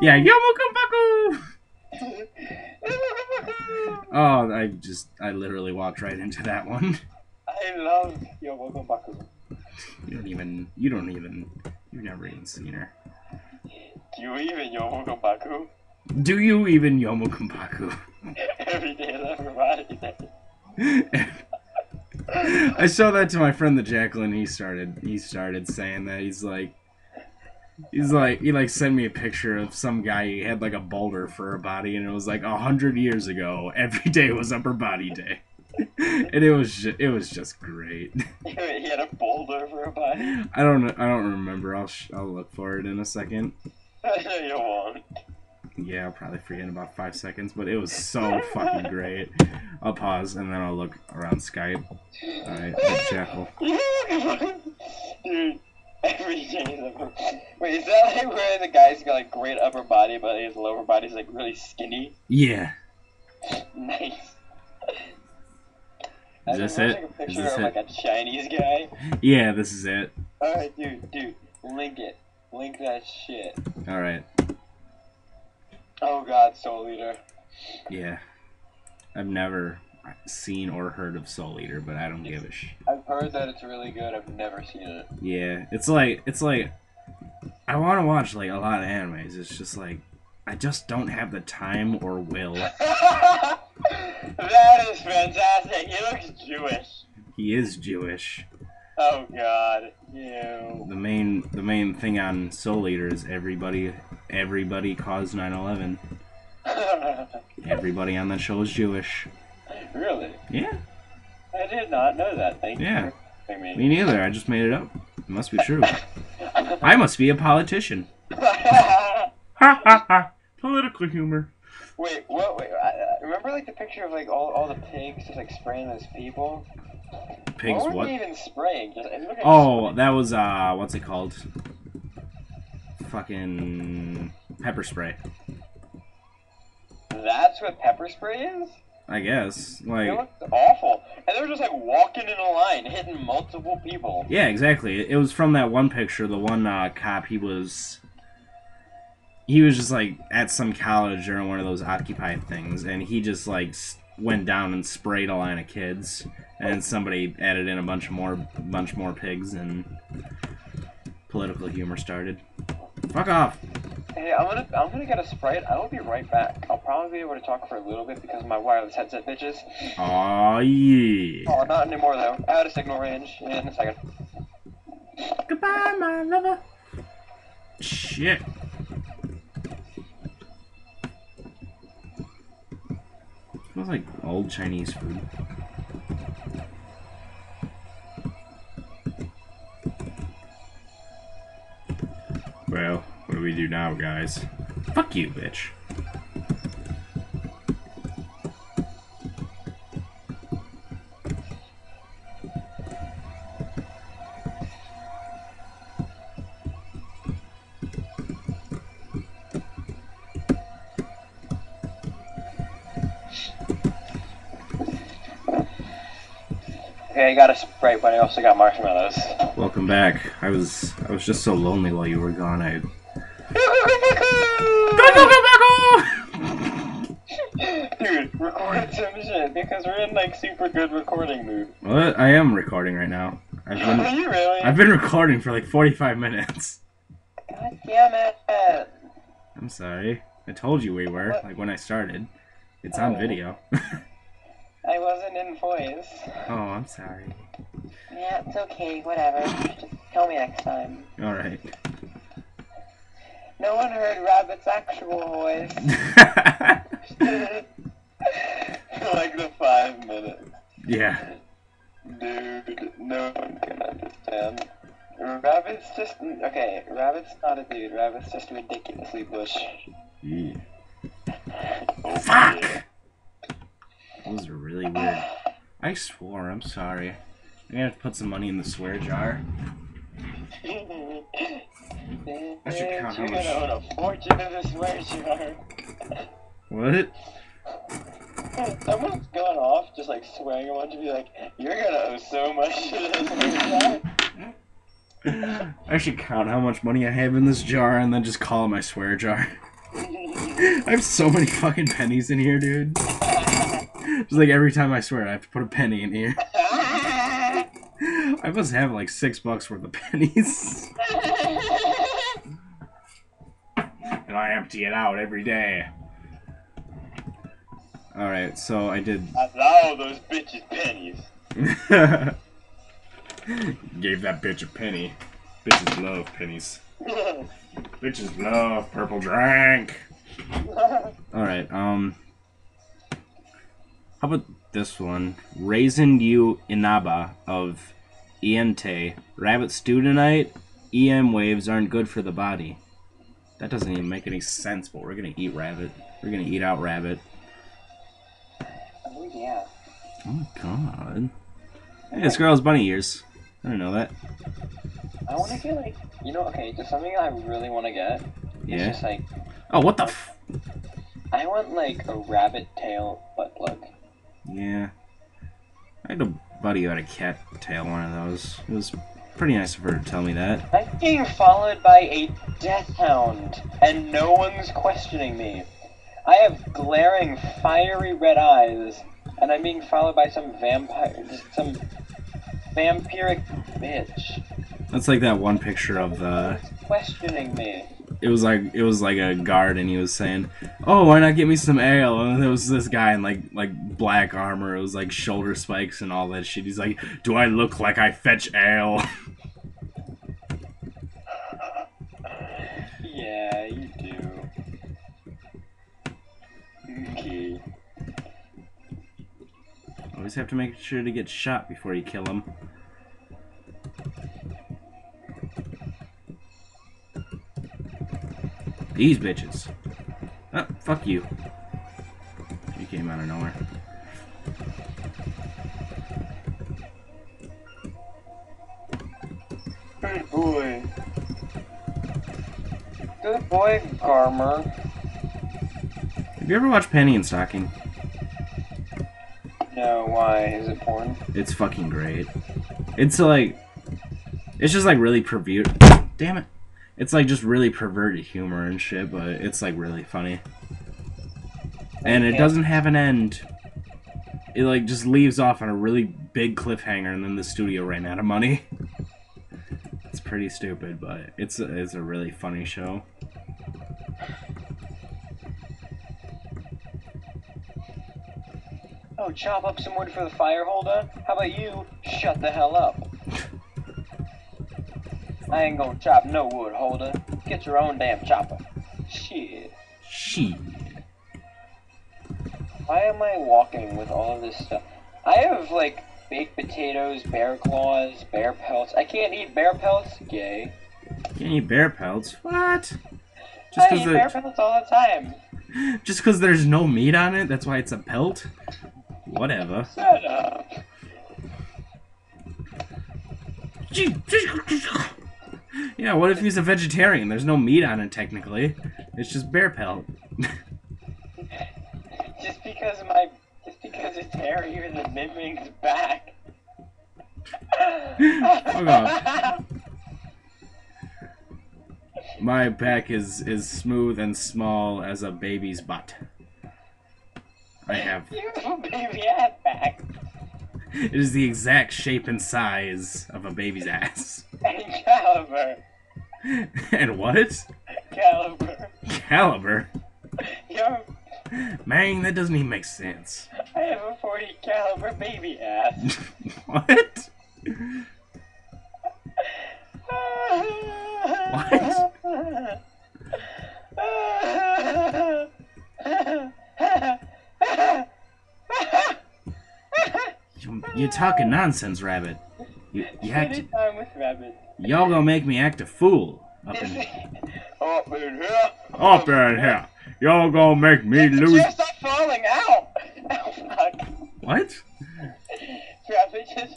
Yeah, Yomokumbaku! Oh, I just, I literally walked right into that one. I love Yomoko Baku. You don't even, you don't even, you've never even seen her. Do you even Yomoko Baku? Do you even Yomokumbaku? Every day is everybody. I showed that to my friend the Jacqueline. He started he started saying that he's like he's like he like sent me a picture of some guy he had like a boulder for a body and it was like a hundred years ago every day was upper body day. And it was ju- it was just great. He had a boulder for a body. I don't I don't remember. I'll sh- I'll look for it in a second. You won't. yeah I'll probably forget in about five seconds but it was so fucking great. I'll pause and then I'll look around Skype. All right Jackal. Dude, every day. Wait, is that like where the guy's got like great upper body, but his lower body's like really skinny? yeah Nice. Is this it? was watching a Is this of it? like a Chinese guy. yeah this is it Alright, dude, dude, link it. Link that shit. all right Oh god, Soul Eater. Yeah. I've never seen or heard of Soul Eater, but I don't give a sh. I've heard that it's really good. I've never seen it. Yeah, it's like it's like I want to watch like a lot of animes. It's just like I just don't have the time or will. that is fantastic. He looks Jewish. He is Jewish. Oh god. Ew. The main the main thing on Soul Eater is everybody everybody caused 9/11. Everybody on that show is Jewish. Really? Yeah, I did not know that. Thank Yeah. you. for telling me neither. I just made it up. It must be true. I must be a politician. Ha ha ha. Political humor. wait, what? Wait, I, I remember like the picture of like all, all the pigs just like spraying those people. Pigs what? what? even spraying? Just, it looked like Oh, that was uh, what's it called? Fucking pepper spray. That's what pepper spray is. I guess. Like It looked awful, and they were just like walking in a line, hitting multiple people. yeah, exactly. It was from that one picture. The one uh, cop. He was. He was just like at some college during one of those Occupy things, and he just like went down and sprayed a line of kids, and somebody added in a bunch more, bunch more pigs, and political humor started. Fuck off. Hey, I'm gonna I'm gonna get a sprite. I will be right back. I'll probably be able to talk for a little bit because of my wireless headset bitches. Aw, yeah. Oh, not anymore though. Out of signal range in a second. Goodbye, my lover. Shit. Smells like old Chinese food. Do now, guys? Fuck you, bitch. Okay, I got a sprite, but I also got marshmallows. Welcome back. I was I was just so lonely while you were gone. I Dude, record some shit because we're in like super good recording mood. What? I am recording right now. I've Are been you really? I've been recording for like 45 minutes. God damn it! I'm sorry. I told you we were, like when I started. It's on Oh. video. I wasn't in voice. oh, I'm sorry. Yeah, it's okay, whatever. Just tell me next time. Alright. No one heard Rabbit's actual voice. like the five minutes. yeah. Dude, no one can understand. Rabbit's just okay. Rabbit's not a dude. Rabbit's just ridiculously bush. yeah. Oh, Fuck! Those are really weird. I swore, I'm sorry. I'm gonna have to put some money in the swear jar. I should count how You're much- own a fortune in this jar. What? Someone's going off, just like swearing a bunch to be like, you're gonna owe so much to this. I should count how much money I have in this jar and then just call it my swear jar. I have so many fucking pennies in here, dude. Just like every time I swear, I have to put a penny in here. I must have like six bucks worth of pennies. And I empty it out every day. Alright, so I did. Allow those bitches pennies. Gave that bitch a penny. Bitches love pennies. Bitches love purple drink. Alright, um. How about this one? Reisen U Inaba of Iente. Rabbit stew tonight. EM waves aren't good for the body. That doesn't even make any sense, but we're gonna eat rabbit. We're gonna eat out rabbit. oh yeah. Oh my god. Hey, this girl has bunny ears. I didn't know that. I want to get like, you know, okay, just something I really want to get. It's Yeah. just like, Oh, what the f- I want like a rabbit tail butt plug. Yeah. I had a buddy who had a cat tail one of those. It was pretty nice of her to tell me that. I'm being followed by a death hound, and no one's questioning me. I have glaring, fiery red eyes, and I'm being followed by some vampire, just some vampiric bitch. That's like that one picture of the. Questioning me. It was like it was like a guard, and he was saying, "Oh, why not get me some ale?" And there was this guy in like like black armor. It was like shoulder spikes and all that shit. He's like, "Do I look like I fetch ale?" Yeah, you do. Okay. Always have to make sure to get shot before you kill him. These bitches. Oh, fuck you. You came out of nowhere. Good boy. Good boy, Garmer. Have you ever watched Panty and Stocking? No, why? Is it porn? It's fucking great. It's like, it's just like really pervert. Damn it! It's like just really perverted humor and shit, but it's like really funny. And it doesn't have an end. It like just leaves off on a really big cliffhanger, and then the studio ran out of money. It's pretty stupid, but it's a, it's a really funny show. Oh, chop up some wood for the fire holder? How about you shut the hell up? I ain't gonna chop no wood, holder. Get your own damn chopper. Shit. She. Why am I walking with all of this stuff? I have, like, baked potatoes, bear claws, bear pelts. I can't eat bear pelts? Gay. Can't eat bear pelts. What? Just I eat bear pelts all the time. just because there's no meat on it, that's why it's a pelt. Whatever. Shut up. Yeah, what if he's a vegetarian? There's no meat on it technically. It's just bear pelt. Just because my just because it's hairier than Miming's back. Fuck off. My back is is smooth and small as a baby's butt. I have You baby ass back. it is the exact shape and size of a baby's ass. And caliber. and what? Caliber. Caliber? Yo, Man, that doesn't even make sense. I have a 40 caliber baby ass. what? You, you're talking nonsense, Rabbit. You, you act, Anytime with rabbit. y'all gonna make me act a fool up in here. Up in here. up in here. Y'all gonna make me It's lose. just stop falling out. Oh fuck. What? Rabbit just